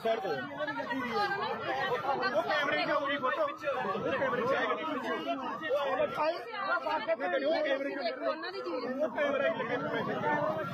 sir को वो कैमरे की होगी फ़ोटो वो कैमरे की आएगी वो कैमरे की वो कैमरे की